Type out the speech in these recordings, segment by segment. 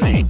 Thank you.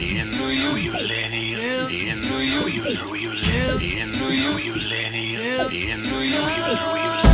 who you live in, who you live in, who you live in, who you live